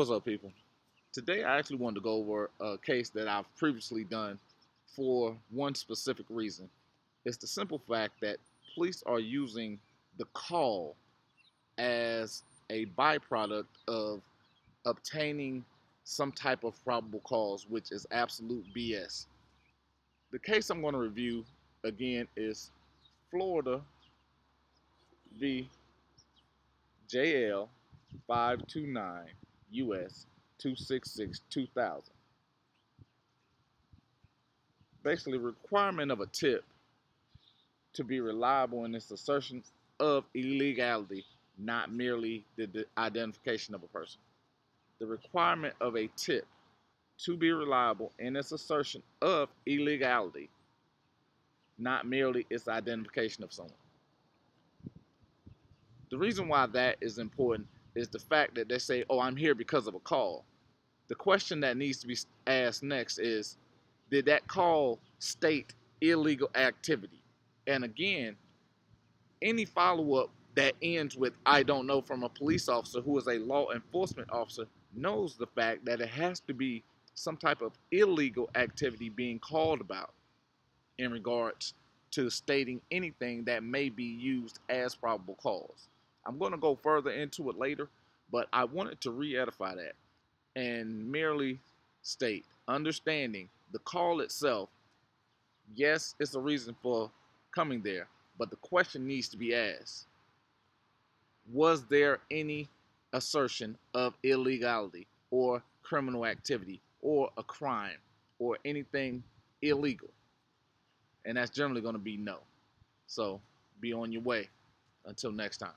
What's up, people? Today, I actually wanted to go over a case that I've previously done for one specific reason. It's the simple fact that police are using the call as a byproduct of obtaining some type of probable cause, which is absolute BS. The case I'm going to review again is Florida v. JL 529 US 266 2000. Basically, requirement of a tip to be reliable in its assertion of illegality, not merely the, the identification of a person. The requirement of a tip to be reliable in its assertion of illegality, not merely its identification of someone. The reason why that is important is the fact that they say, oh, I'm here because of a call. The question that needs to be asked next is, did that call state illegal activity? And again, any follow-up that ends with I don't know from a police officer who is a law enforcement officer knows the fact that it has to be some type of illegal activity being called about in regards to stating anything that may be used as probable cause. I'm going to go further into it later, but I wanted to re-edify that and merely state, understanding the call itself, yes, it's a reason for coming there, but the question needs to be asked. Was there any assertion of illegality or criminal activity or a crime or anything illegal? And that's generally going to be no. So be on your way. Until next time.